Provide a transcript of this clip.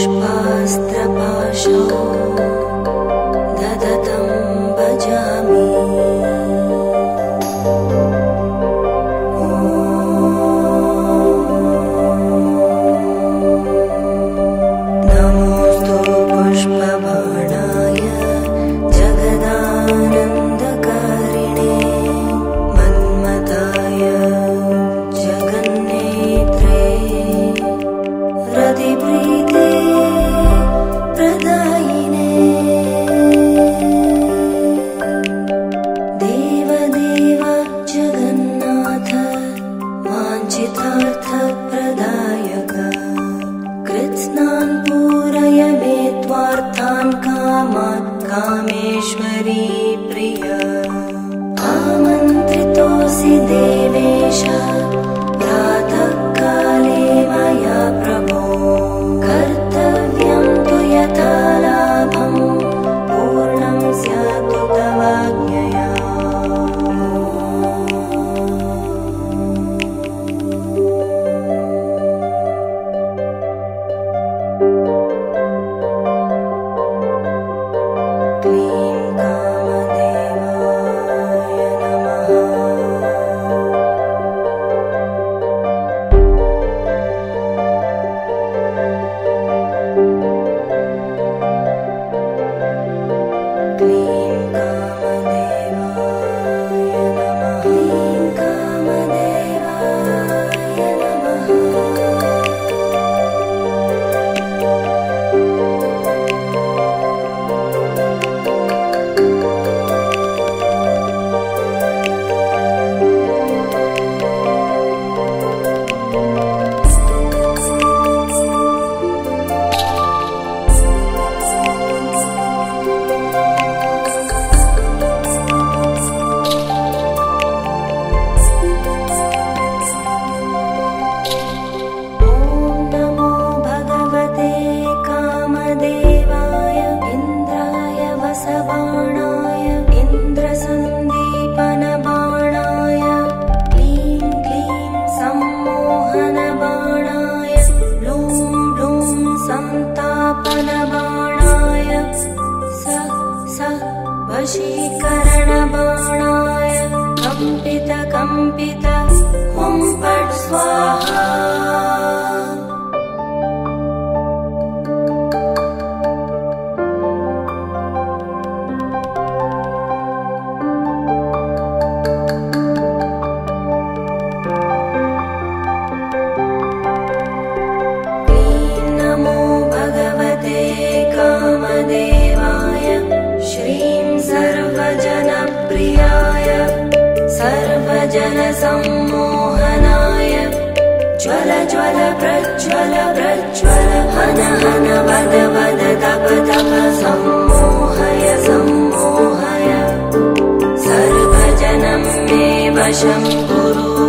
ष्पास्त्रभाष 想 oh वशीकरणबाणाय कम्पित कम्पित हुं फट् स्वाहा सर्वजनसम्मोहनाय ज्वल ज्वल प्रज्वल प्रज्वल। हन हन वद वद तप तप। सम्मोहय सम्मोहय सर्वजनं मे वशं कुरु